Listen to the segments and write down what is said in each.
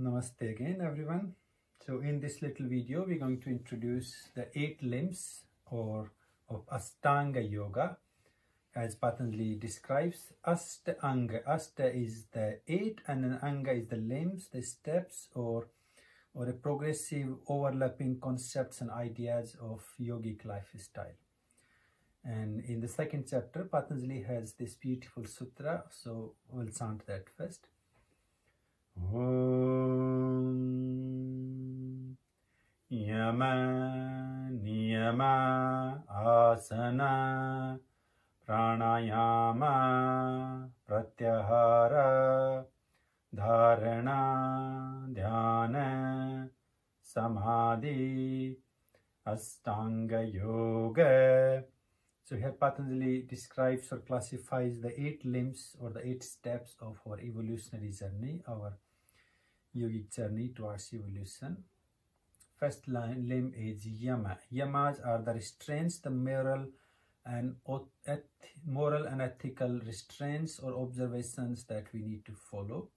Namaste again everyone. So in this little video we're going to introduce the eight limbs or of Ashtanga Yoga as Patanjali describes. Ashtanga, Ashta is the eight and then Anga is the limbs, the steps or or a progressive overlapping concepts and ideas of yogic lifestyle. And in the second chapter, Patanjali has this beautiful sutra. So we'll chant that first. Yama Niyama Asana Pranayama Pratyahara Dharana Dhyana Samadhi Astanga Yoga so here Patanjali describes or classifies the eight limbs or the eight steps of our evolutionary journey, our yogic journey towards evolution. First line, limb is yama. Yamas are the restraints, the moral and moral and ethical restraints or observations that we need to follow.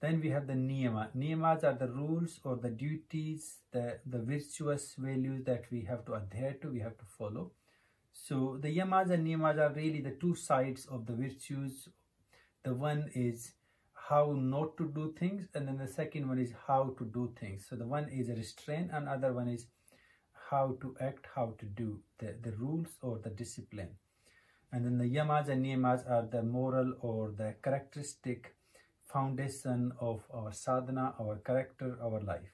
Then we have the niyama. Niyamas are the rules or the duties, the, the virtuous values that we have to adhere to, we have to follow. So the yamas and niyamas are really the two sides of the virtues. The one is how not to do things and then the second one is how to do things. So the one is a restraint and other one is how to act, how to do, the, the rules or the discipline. And then the yamas and niyamas are the moral or the characteristic foundation of our sadhana, our character, our life.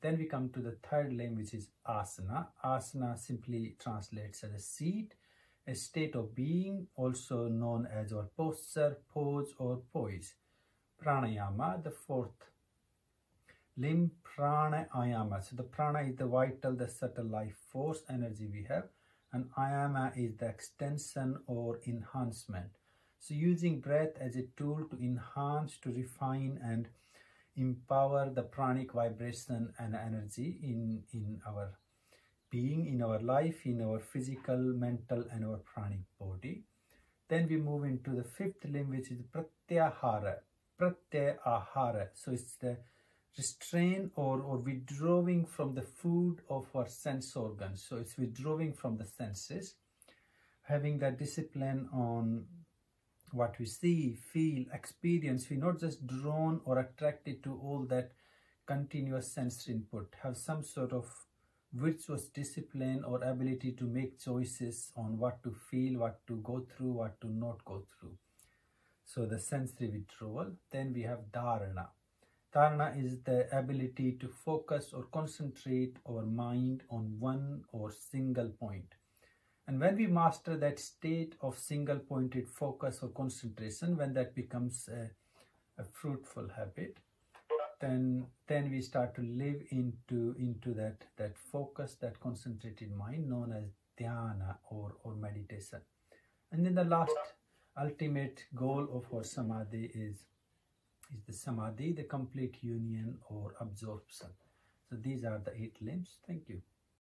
Then we come to the third limb, which is asana. Asana simply translates as a seat, a state of being, also known as our posture, pose, or poise. Pranayama, the fourth limb, pranayama. So the prana is the vital, the subtle life force energy we have, and ayama is the extension or enhancement. So using breath as a tool to enhance, to refine, and empower the pranic vibration and energy in, in our being, in our life, in our physical, mental, and our pranic body. Then we move into the fifth limb, which is pratyahara. Pratyahara. So it's the restraint or, or withdrawing from the food of our sense organs. So it's withdrawing from the senses, having that discipline on what we see, feel, experience, we're not just drawn or attracted to all that continuous sensory input, have some sort of virtuous discipline or ability to make choices on what to feel, what to go through, what to not go through. So the sensory withdrawal. Then we have dharana. Dharana is the ability to focus or concentrate our mind on one or single point. And when we master that state of single pointed focus or concentration, when that becomes a, a fruitful habit, then then we start to live into into that that focus, that concentrated mind known as dhyana or, or meditation. And then the last ultimate goal of our samadhi is is the samadhi, the complete union or absorption. So these are the eight limbs. Thank you.